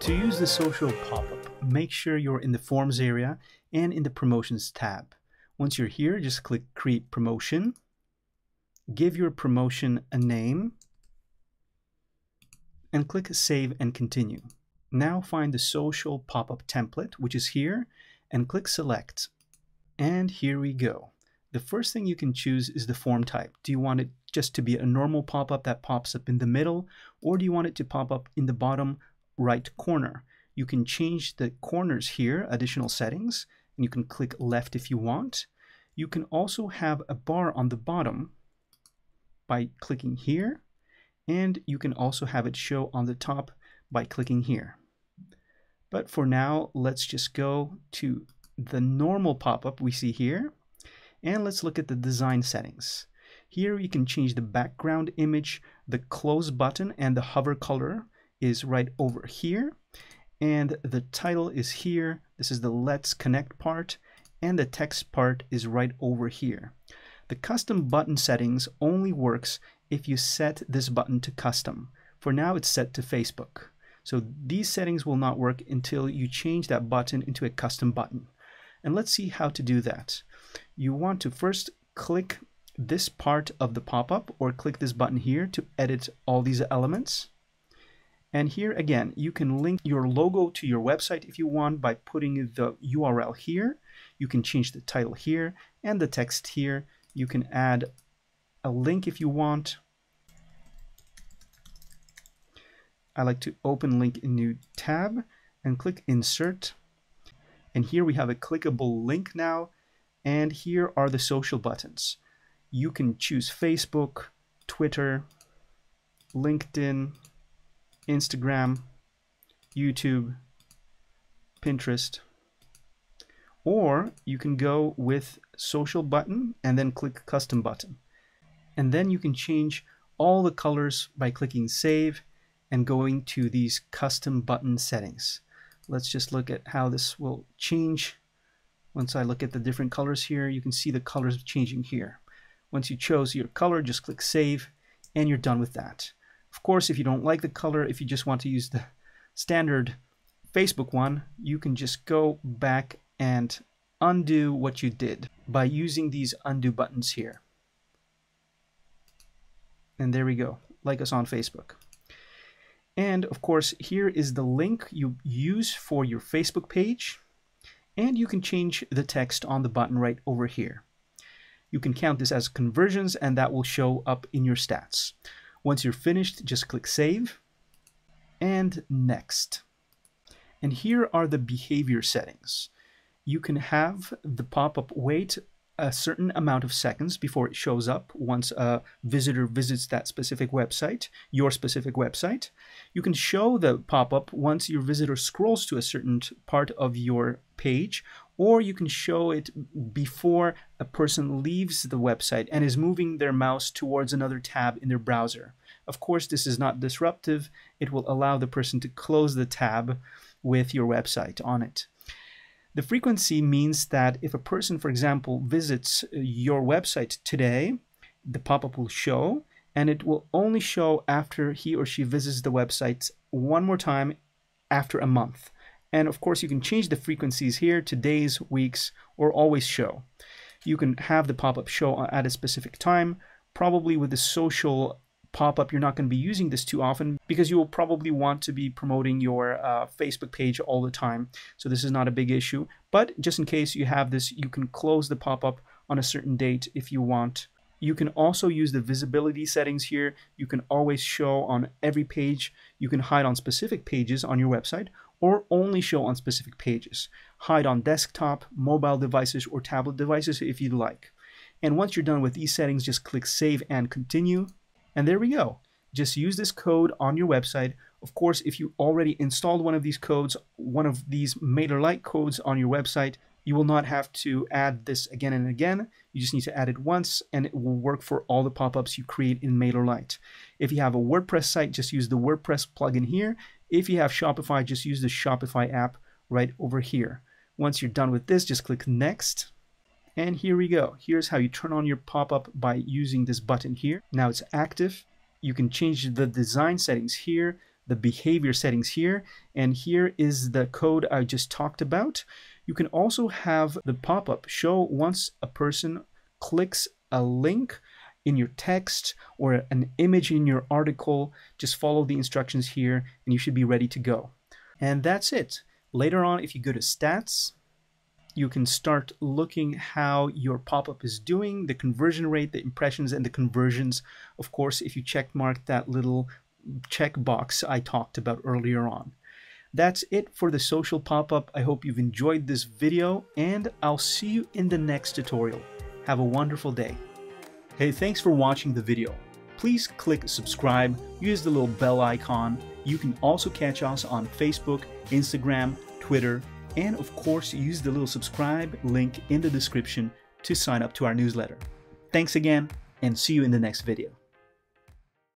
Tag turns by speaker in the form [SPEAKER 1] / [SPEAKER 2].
[SPEAKER 1] To use the social pop-up, make sure you're in the Forms area and in the Promotions tab. Once you're here, just click Create Promotion. Give your promotion a name and click Save and Continue. Now find the social pop-up template, which is here, and click Select. And here we go. The first thing you can choose is the form type. Do you want it just to be a normal pop-up that pops up in the middle, or do you want it to pop up in the bottom right corner. You can change the corners here, additional settings, and you can click left if you want. You can also have a bar on the bottom by clicking here, and you can also have it show on the top by clicking here. But for now, let's just go to the normal pop-up we see here, and let's look at the design settings. Here you can change the background image, the close button, and the hover color is right over here and the title is here. This is the Let's Connect part and the text part is right over here. The custom button settings only works if you set this button to custom. For now it's set to Facebook. So these settings will not work until you change that button into a custom button. And let's see how to do that. You want to first click this part of the pop-up or click this button here to edit all these elements. And here again, you can link your logo to your website if you want by putting the URL here. You can change the title here and the text here. You can add a link if you want. I like to open link in new tab and click insert. And here we have a clickable link now. And here are the social buttons. You can choose Facebook, Twitter, LinkedIn, Instagram, YouTube, Pinterest, or you can go with social button and then click custom button. And then you can change all the colors by clicking save and going to these custom button settings. Let's just look at how this will change. Once I look at the different colors here, you can see the colors changing here. Once you chose your color, just click save and you're done with that. Of course, if you don't like the color, if you just want to use the standard Facebook one, you can just go back and undo what you did by using these undo buttons here. And there we go, like us on Facebook. And of course, here is the link you use for your Facebook page. And you can change the text on the button right over here. You can count this as conversions and that will show up in your stats. Once you're finished, just click Save and Next. And here are the behavior settings. You can have the pop-up wait a certain amount of seconds before it shows up once a visitor visits that specific website, your specific website. You can show the pop-up once your visitor scrolls to a certain part of your page, or you can show it before a person leaves the website and is moving their mouse towards another tab in their browser. Of course, this is not disruptive. It will allow the person to close the tab with your website on it. The frequency means that if a person, for example, visits uh, your website today, the pop-up will show and it will only show after he or she visits the website one more time after a month. And of course, you can change the frequencies here to days, weeks, or always show. You can have the pop-up show at a specific time, probably with the social pop-up, you're not going to be using this too often because you will probably want to be promoting your uh, Facebook page all the time. So this is not a big issue. But just in case you have this, you can close the pop-up on a certain date if you want. You can also use the visibility settings here. You can always show on every page. You can hide on specific pages on your website or only show on specific pages. Hide on desktop, mobile devices, or tablet devices if you'd like. And once you're done with these settings, just click Save and Continue. And there we go. Just use this code on your website. Of course, if you already installed one of these codes, one of these MailerLite codes on your website, you will not have to add this again and again. You just need to add it once and it will work for all the pop-ups you create in MailerLite. If you have a WordPress site, just use the WordPress plugin here. If you have Shopify, just use the Shopify app right over here. Once you're done with this, just click Next. And here we go. Here's how you turn on your pop-up by using this button here. Now it's active. You can change the design settings here. the behavior settings here, and here is the code I just talked about. You can also have the pop-up show once a person clicks a link in your text or an image in your article. Just follow the instructions here and you should be ready to go. And that's it. Later on, if you go to stats, you can start looking how your pop-up is doing, the conversion rate, the impressions, and the conversions. Of course, if you check mark that little checkbox I talked about earlier on. That's it for the social pop-up. I hope you've enjoyed this video and I'll see you in the next tutorial. Have a wonderful day. Hey, thanks for watching the video. Please click subscribe, use the little bell icon. You can also catch us on Facebook, Instagram, Twitter, and of course use the little subscribe link in the description to sign up to our newsletter. Thanks again and see you in the next video.